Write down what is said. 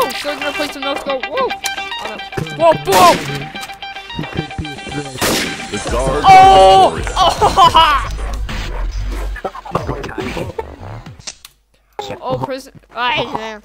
Whoa! So gonna play some no scope. Whoa! On a- Whoa! Boom! The guard Oh! are. Oh! oh, prison. Ah, yeah.